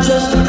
just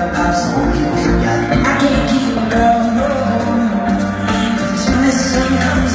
I can't keep a girl, no. It's.